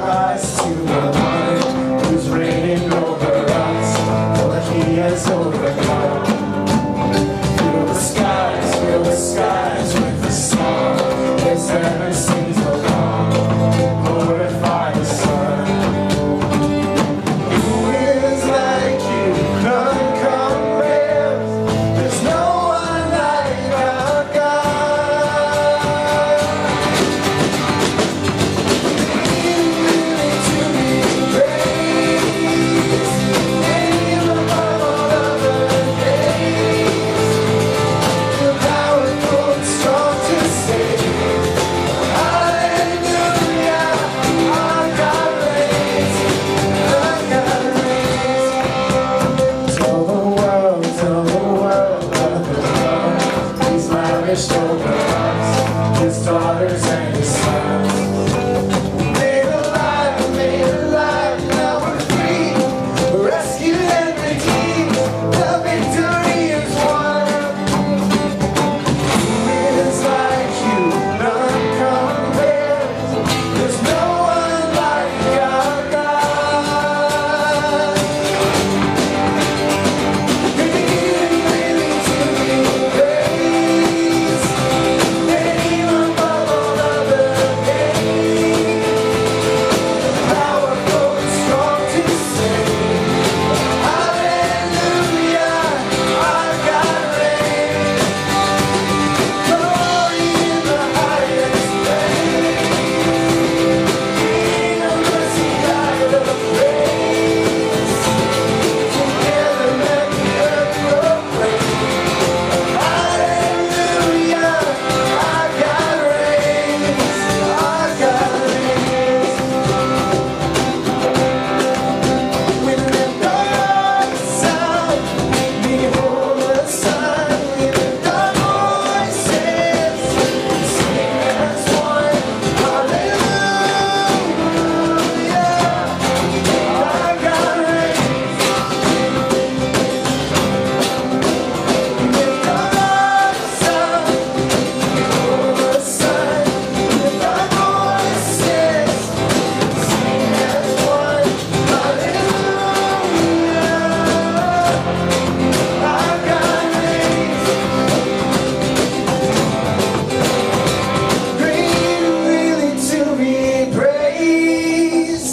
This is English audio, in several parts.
rise to the light.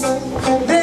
Then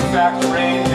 in